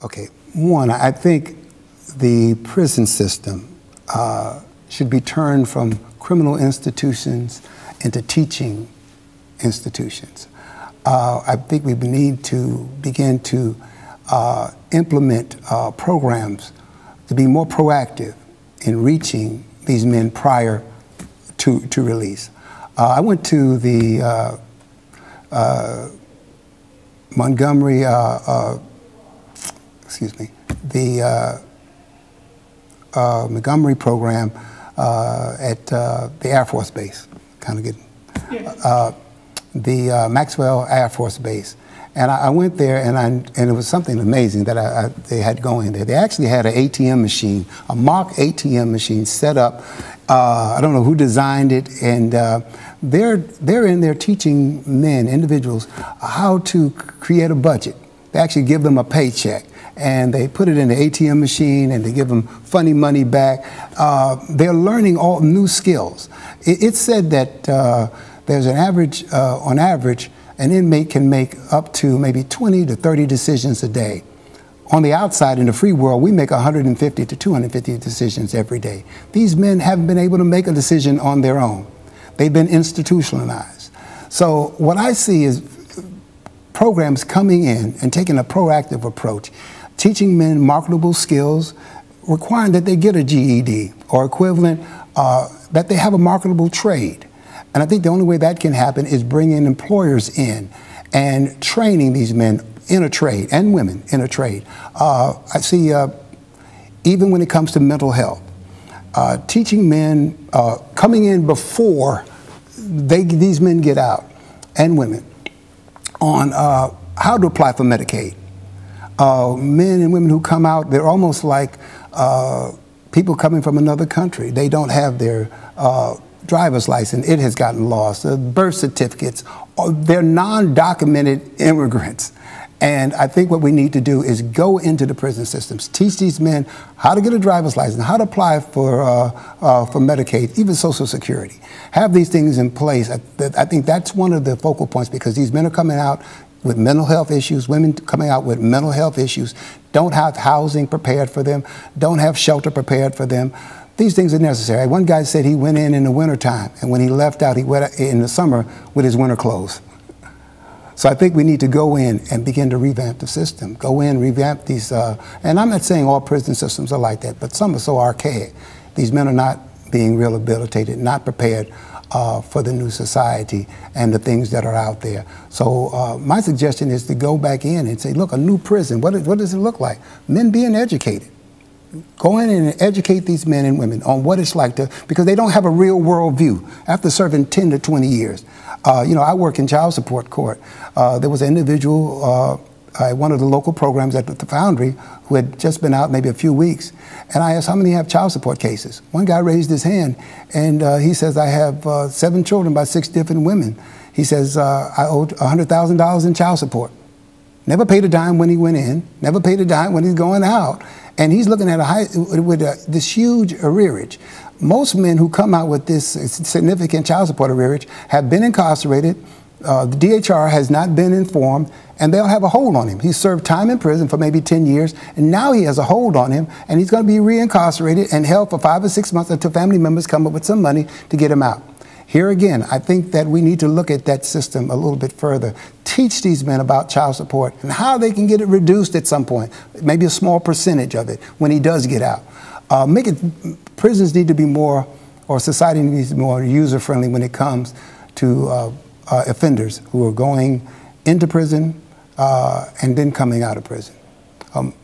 Okay, one, I think the prison system uh, should be turned from criminal institutions into teaching institutions. Uh, I think we need to begin to uh, implement uh, programs to be more proactive in reaching these men prior to, to release. Uh, I went to the uh, Montgomery, excuse me, the uh, uh, Montgomery program uh, at the Air Force Base, kind of getting, yeah. the Maxwell Air Force Base. And I, I, went there, and I and it was something amazing that I, I, they had going there. They actually had an ATM machine, a mock ATM machine set up. Uh, I don't know who designed it, and uh, they're they're in there teaching men, individuals, how to create a budget. They actually give them a paycheck and they put it in the ATM machine and they give them funny money back. Uh, they're learning all new skills. It, it's said that uh, there's an average, uh, on average, an inmate can make up to maybe 20 to 30 decisions a day. On the outside, in the free world, we make 150 to 250 decisions every day. These men haven't been able to make a decision on their own. They've been institutionalized. So what I see is programs coming in and taking a proactive approach, teaching men marketable skills, requiring that they get a GED or equivalent, uh, that they have a marketable trade. And I think the only way that can happen is bringing employers in and training these men in a trade and women in a trade. Uh, I see, uh, even when it comes to mental health, uh, teaching men uh, coming in before they, these men get out and women on uh, how to apply for Medicaid. Uh, men and women who come out, they're almost like people coming from another country. They don't have their driver's license, it has gotten lost. Birth certificates, uh, they're non-documented immigrants. And I think what we need to do is go into the prison systems, teach these men how to get a driver's license, how to apply for, uh, uh, for Medicaid, even Social Security. Have these things in place. I, I think that's one of the focal points because these men are coming out with mental health issues, women coming out with mental health issues, don't have housing prepared for them, don't have shelter prepared for them. These things are necessary. One guy said he went in in the wintertime, and when he left out, he went in the summer with his winter clothes. So I think we need to go in and begin to revamp the system. Go in, revamp these, uh, and I'm not saying all prison systems are like that, but some are so archaic. These men are not being rehabilitated, not prepared uh, for the new society and the things that are out there. So uh, my suggestion is to go back in and say, look, a new prison, what, what does it look like? Men being educated go in and educate these men and women on what it's like to, because they don't have a real world view after serving 10 to 20 years. Uh, you know, I work in child support court. Uh, there was an individual uh, one of the local programs at the Foundry who had just been out maybe a few weeks. And I asked, how many have child support cases? One guy raised his hand and uh, he says, I have uh, seven children by six different women. He says, uh, I owed $100,000 in child support. Never paid a dime when he went in, never paid a dime when he's going out. And he's looking at a high, with a, this huge arrearage. Most men who come out with this significant child support arrearage have been incarcerated. Uh, the DHR has not been informed, and they'll have a hold on him. He served time in prison for maybe 10 years, and now he has a hold on him, and he's going to be reincarcerated and held for five or six months until family members come up with some money to get him out. Here again, I think that we need to look at that system a little bit further. Teach these men about child support and how they can get it reduced at some point, maybe a small percentage of it when he does get out. Uh, make it, prisons need to be more, or society needs to be more user friendly when it comes to uh, uh, offenders who are going into prison uh, and then coming out of prison. Um,